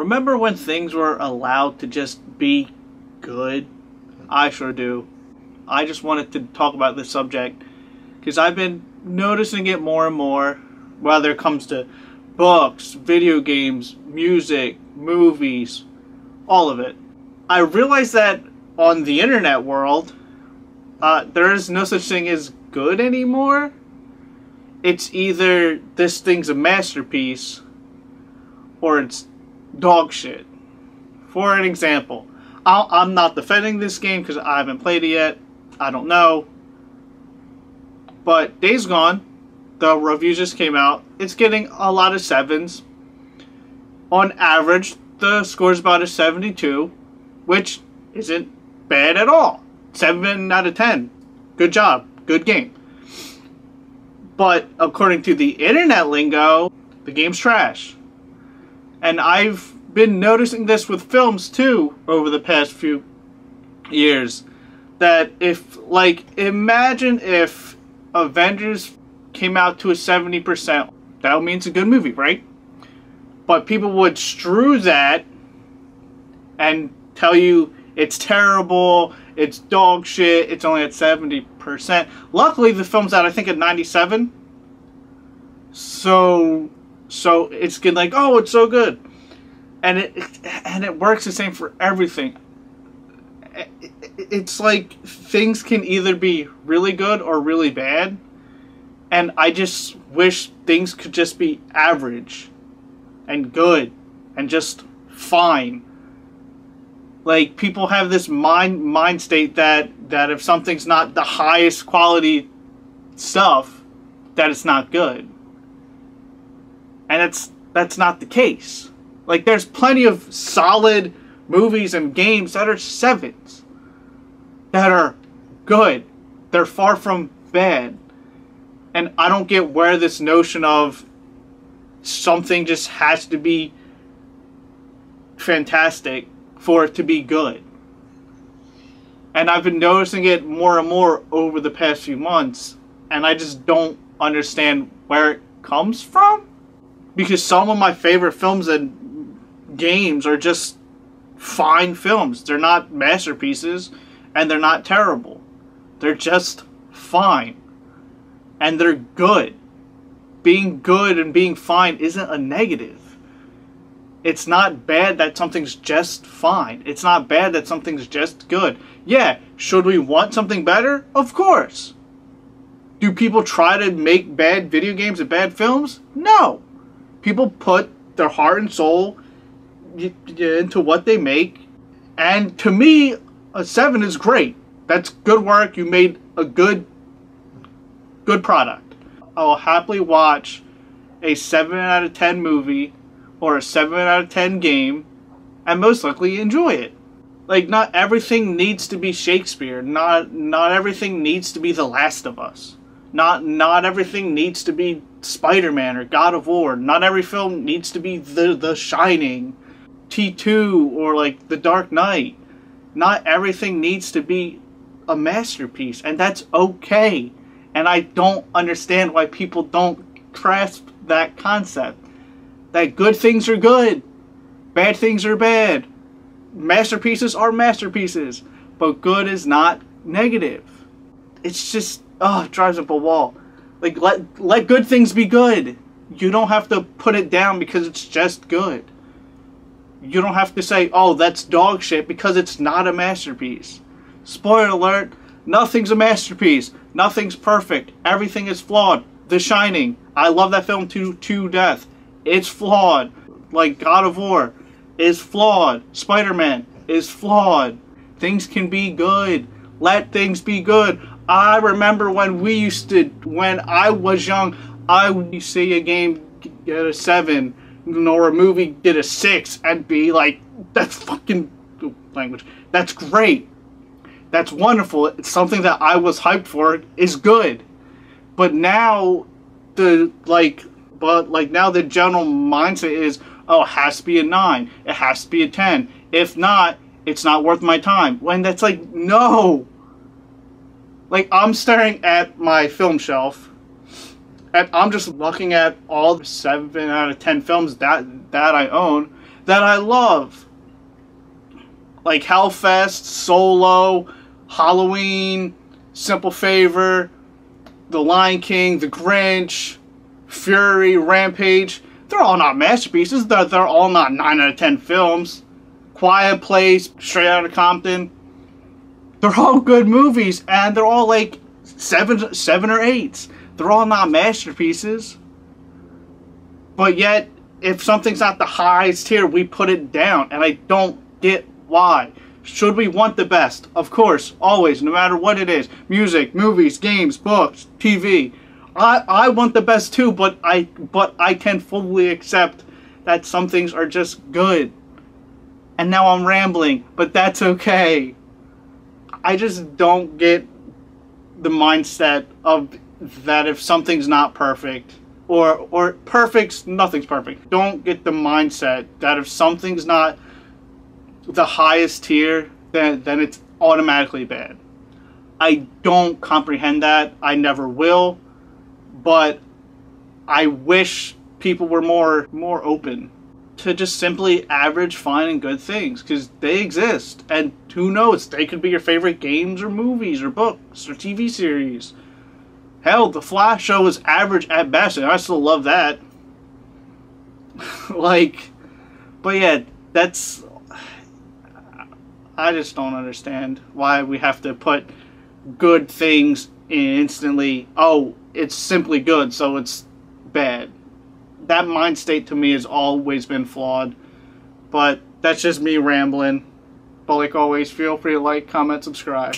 Remember when things were allowed to just be good? I sure do. I just wanted to talk about this subject because I've been noticing it more and more, whether it comes to books, video games, music, movies, all of it. I realize that on the internet world, uh, there is no such thing as good anymore. It's either this thing's a masterpiece or it's dog shit. For an example, i am not defending this game because I haven't played it yet. I don't know. But Days Gone, the review just came out. It's getting a lot of sevens. On average, the score is about a 72, which isn't bad at all. 7 out of 10. Good job. Good game. But according to the internet lingo, the game's trash. And I've been noticing this with films too over the past few years. That if, like, imagine if Avengers came out to a 70%, that means a good movie, right? But people would strew that and tell you it's terrible, it's dog shit, it's only at 70%. Luckily, the film's out, I think, at 97. So, so it's good, like, oh, it's so good and it and it works the same for everything. It's like things can either be really good or really bad, and I just wish things could just be average, and good, and just fine. Like people have this mind mind state that that if something's not the highest quality stuff, that it's not good, and it's that's not the case like, there's plenty of solid movies and games that are sevens that are good. They're far from bad. And I don't get where this notion of something just has to be fantastic for it to be good. And I've been noticing it more and more over the past few months, and I just don't understand where it comes from. Because some of my favorite films and games are just fine films. They're not masterpieces and they're not terrible. They're just fine. And they're good. Being good and being fine isn't a negative. It's not bad that something's just fine. It's not bad that something's just good. Yeah, should we want something better? Of course. Do people try to make bad video games and bad films? No. People put their heart and soul into what they make. And to me, a seven is great. That's good work. You made a good, good product. I'll happily watch a seven out of ten movie or a seven out of ten game, and most likely enjoy it. Like not everything needs to be Shakespeare. Not not everything needs to be The Last of Us. Not not everything needs to be Spider-Man or God of War. Not every film needs to be The The Shining T2 or like The Dark Knight. Not everything needs to be a masterpiece, and that's okay. And I don't understand why people don't grasp that concept. That good things are good, bad things are bad. Masterpieces are masterpieces, but good is not negative. It's just oh, it drives up a wall. Like let let good things be good. You don't have to put it down because it's just good you don't have to say, oh, that's dog shit because it's not a masterpiece. Spoiler alert, nothing's a masterpiece. Nothing's perfect. Everything is flawed. The Shining. I love that film to, to death. It's flawed. Like God of War is flawed. Spider Man is flawed. Things can be good. Let things be good. I remember when we used to, when I was young, I would see a game get a 7 nor a movie get a six and be like, that's fucking language. That's great. That's wonderful. It's something that I was hyped for is good. But now the like but like now the general mindset is oh it has to be a nine. It has to be a ten. If not, it's not worth my time. When that's like no. Like I'm staring at my film shelf and I'm just looking at all the seven out of ten films that that I own that I love. Like Hellfest, Solo, Halloween, Simple Favor, The Lion King, The Grinch, Fury, Rampage. They're all not masterpieces. They're, they're all not 9 out of 10 films. Quiet Place, Straight Outta Compton. They're all good movies, and they're all like seven, seven or eights. They're all not masterpieces. But yet, if something's not the highest tier, we put it down, and I don't get why. Should we want the best? Of course, always, no matter what it is. Music, movies, games, books, TV. I, I want the best too, but I but I can fully accept that some things are just good. And now I'm rambling, but that's okay. I just don't get the mindset of that if something's not perfect or or perfect nothing's perfect. Don't get the mindset that if something's not the highest tier then then it's automatically bad. I don't comprehend that. I never will but i wish people were more more open to just simply average fine and good things because they exist. And who knows they could be your favorite games or movies or books or tv series. Hell the flash show is average at best and i still love that. Like but yeah that's i just don't understand why we have to put good things in instantly oh it's simply good so it's bad that mind state to me has always been flawed. But that's just me rambling. But like always, feel free to like, comment, subscribe.